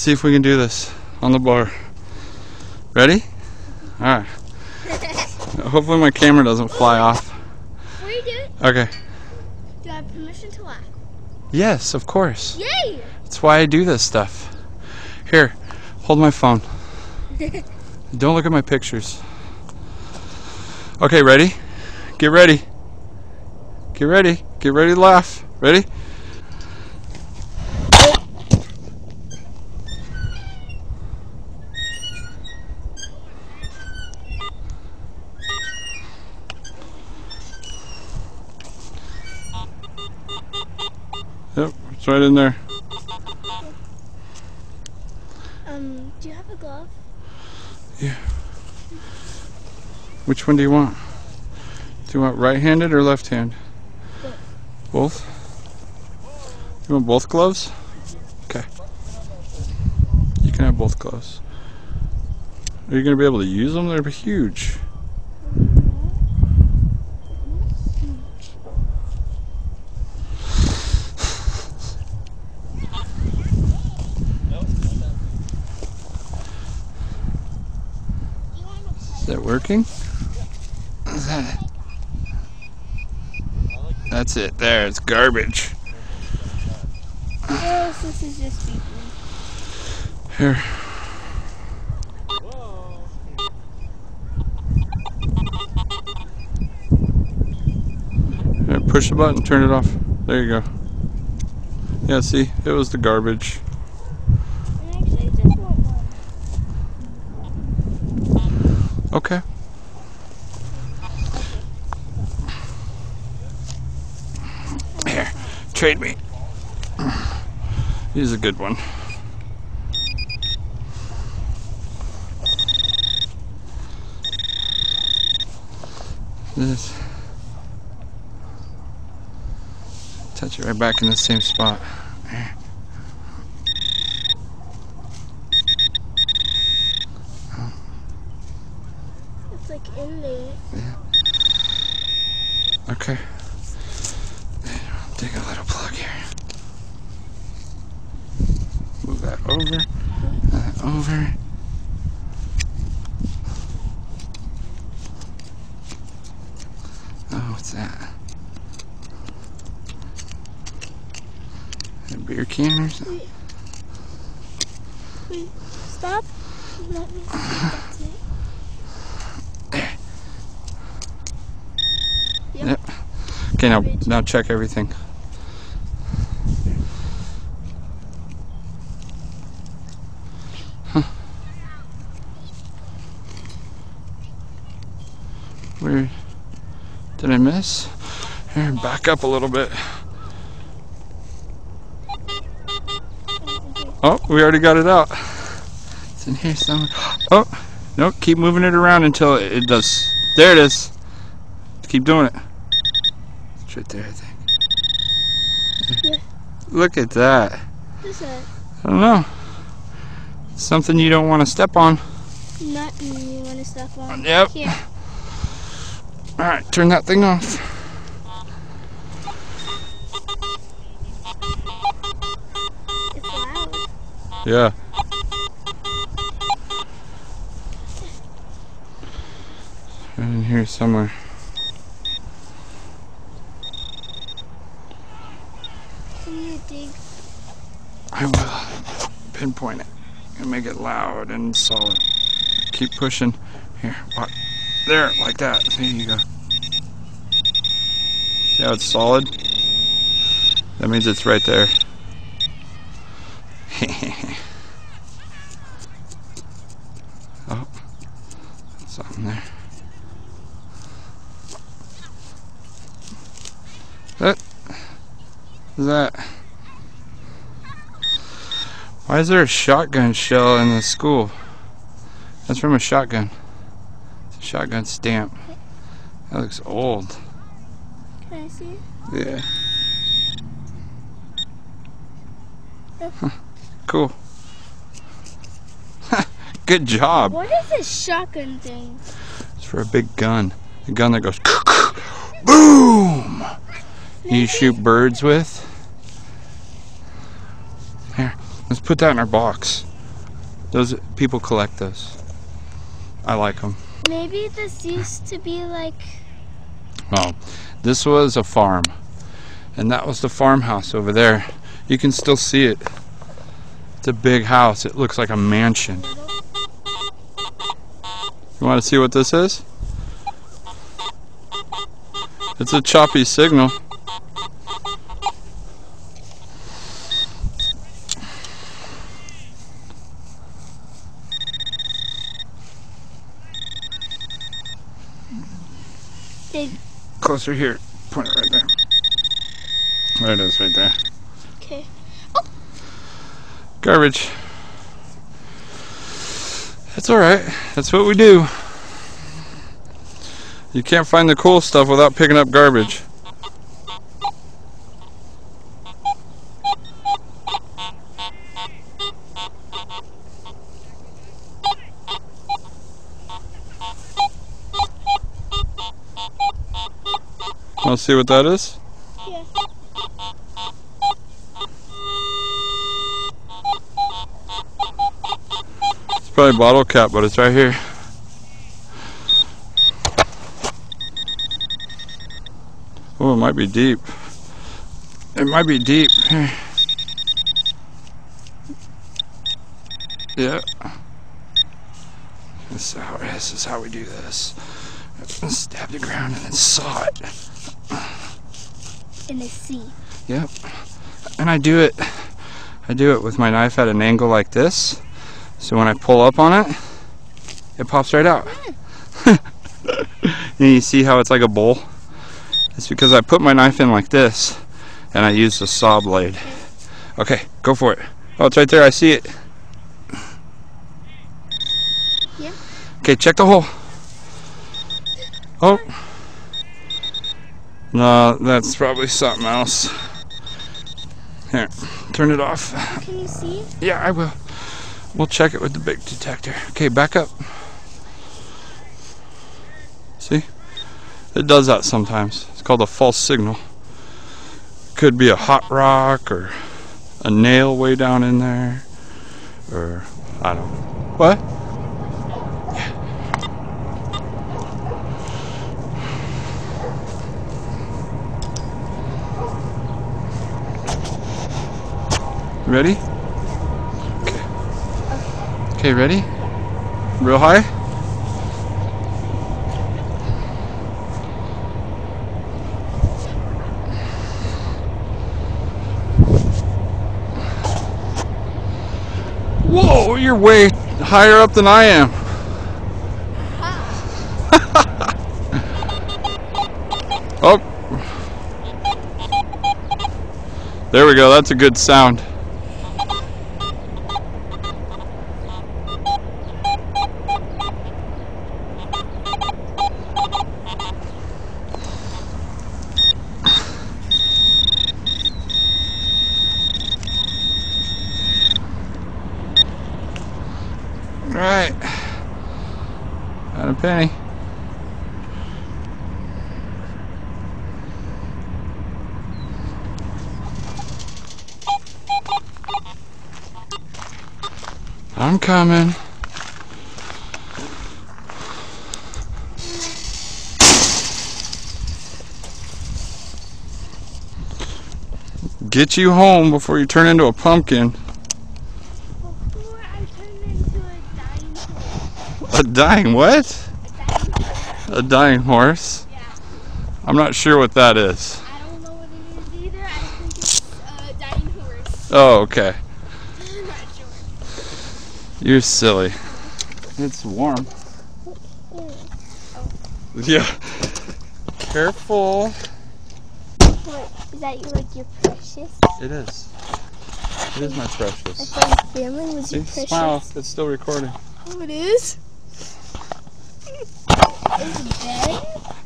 see if we can do this on the bar. Ready? Alright. Hopefully my camera doesn't fly off. You do it, Okay. do I have permission to laugh? Yes, of course. Yay! That's why I do this stuff. Here, hold my phone. Don't look at my pictures. Okay, ready? Get ready. Get ready. Get ready to laugh. Ready? Yep, it's right in there. Um, do you have a glove? Yeah. Which one do you want? Do you want right-handed or left-hand? Both. You want both gloves? Okay. You can have both gloves. Are you going to be able to use them? They're huge. Is that working? Is that it? That's it. There, it's garbage. Oh, this is just. Here, push the button, turn it off. There you go. Yeah, see, it was the garbage. I actually just want one. Okay. Here, trade me. He's a good one. This. Touch it right back in the same spot. Okay. Dig a little plug here. Move that over. That over. Oh, what's that? A beer can or something? Wait, stop. Let me. That's it. Yep. Okay, now now check everything. Huh. Where did I miss? Here, back up a little bit. Oh, we already got it out. It's in here somewhere. Oh, no, keep moving it around until it it does. There it is. Keep doing it. It's right there, I think. Yeah. Look at that. What's that? I don't know. Something you don't want to step on. Nothing you want to step on. Yep. Alright, turn that thing off. It's loud. Yeah. Right in here somewhere. Can you dig? I will pinpoint it and make it loud and solid. Keep pushing. Here, walk. There, like that. There you go. See how it's solid? That means it's right there. oh, there. That? Why is there a shotgun shell in the school? That's from a shotgun. It's a shotgun stamp. That looks old. Can I see? Yeah. Oh. Huh. Cool. Good job. What is this shotgun thing? It's for a big gun. A gun that goes boom. You shoot birds with. Here, let's put that in our box. Those people collect those. I like them. Maybe this used to be like. Oh, this was a farm, and that was the farmhouse over there. You can still see it. It's a big house. It looks like a mansion. You want to see what this is? It's a choppy signal. Big. Closer here. Point it right there. There it is, right there. Okay. Oh. Garbage. That's alright. That's what we do. You can't find the cool stuff without picking up garbage. Want to see what that is? Yeah. It's probably bottle cap, but it's right here. Oh, it might be deep. It might be deep. Yeah. This is, how, this is how we do this. Stab the ground and then saw it. In the sea. Yep. And I do it I do it with my knife at an angle like this. So when I pull up on it, it pops right out. and you see how it's like a bowl? It's because I put my knife in like this and I use the saw blade. Okay, go for it. Oh, it's right there. I see it. Yeah. Okay, check the hole. Oh. No, that's probably something else. Here, turn it off. Can you see? Yeah, I will. We'll check it with the big detector. Okay, back up. See? It does that sometimes. It's called a false signal. Could be a hot rock or a nail way down in there. Or, I don't know. What? Ready? Okay. Okay, ready? Real high? Whoa, you're way higher up than I am. oh. There we go, that's a good sound. Right. Got a penny. I'm coming. Get you home before you turn into a pumpkin. Before I turned into a dying horse. A dying what? A dying horse. A dying horse? Yeah. I'm not sure what that is. I don't know what it is either. I think it's a dying horse. Oh, okay. I'm not sure. You're silly. It's warm. Yeah. Careful. What? Is that your, like your precious? It is. It is my I precious. thought your family was See, your precious. smile. It's still recording. Oh, it is? Is it dead?